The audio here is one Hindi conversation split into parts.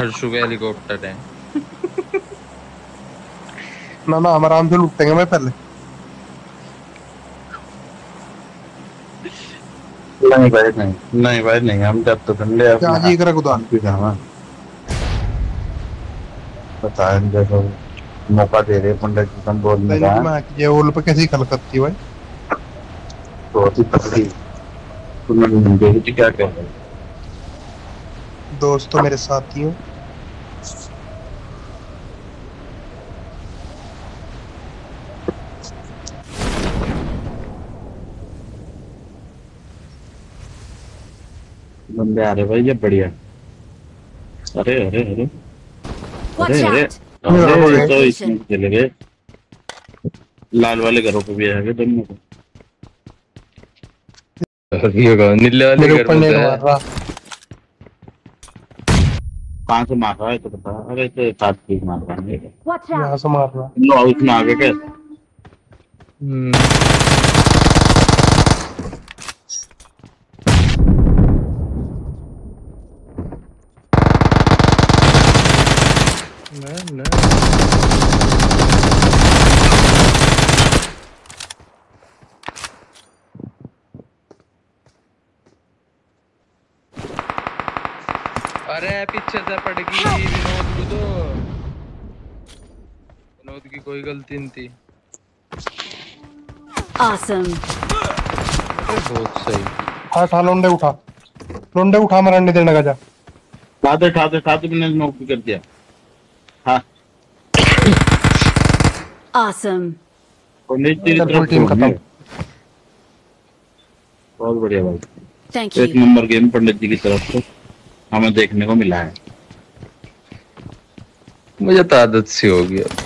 हर्षु का हेलीकॉप्टर है। ना ना हम आराम से लुटेंगे मैं पहले। नहीं भाई नहीं। नहीं भाई नहीं हम जब तो ठंडे हैं। क्या जी कर खुदा की जावा पता है देखो मौका दे रहे पंडित जी तुम बोलने का। मैं ये ओल पे कैसी खल करती है भाई? बहुत ही तकड़ी तुमने देखी क्या कह रहे दोस्त तो मेरे साथी बंदे आ रहे भाई ये बढ़िया। अरे अरे अरे। Watch अरे अरे। अरे तो इसमें चले गए लाल वाले घरों पे भी आ गए दोनों को। नीले वाले घर में है। मार रहा। कहाँ से मार रहा है तो बता अरे तो सात पीस मार रहा है। यहाँ से मार रहा। तुम लोग हाउस में आ गए क्या? ना ना अरे पीछे से पड़ गई विनोद को तो। विनोद की कोई गलती नहीं थी। Awesome! बहुत सही। हाँ उठा लोंडे उठा। लोंडे उठा मरने देने का जा। ठाते ठाते ठाते मैंने नौकरी कर दिया। हाँ Awesome! team फ़ोन खत्म। बहुत बढ़िया भाई Thank एक you. Number game Pandit ji की तरफ़ से हमें देखने को मिला है मुझे तो आदत सी हो गई अब।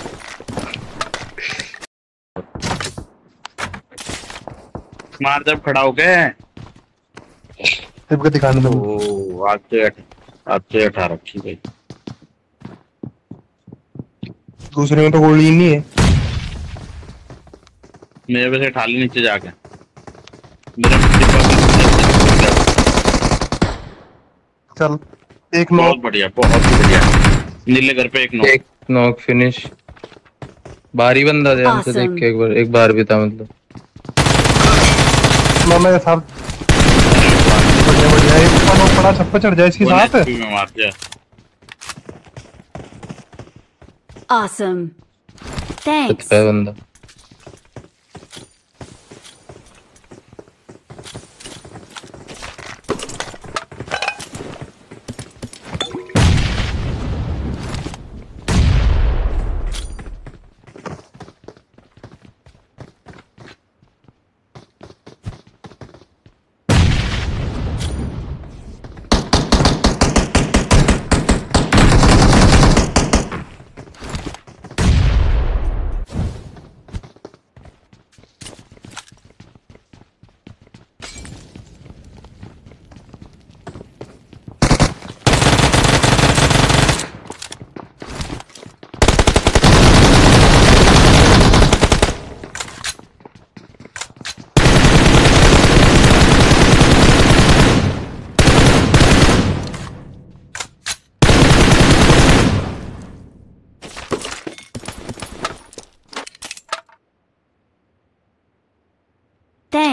मार जब खड़ा हो गए सिर्फ़ दिखाने दो ओ आज से अठ आज से अठा रखी भाई दूसरे में तो गोली ही नहीं है। मेरे वैसे ठाली नीचे जाके। मेरा चल एक बहुत नॉक बढ़िया बहुत बढ़िया। नीले घर पे एक नौ एक नॉक फिनिश बारी बंदा थे हमसे Awesome. देख के एक बार एक बार भी था मतलब। ना मेरे साथ बढ़िया बढ़िया। एक नॉक पड़ा छप्पा चढ़ जाए इसके साथ। में मार दिया। Awesome! Thanks!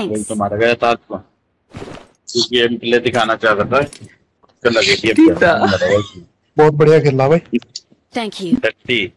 Thanks! तो मारा गया था आपको। क्योंकि एम प्ले दिखाना चाह रहा था लगे कि बहुत बढ़िया खेला भाई। Thank you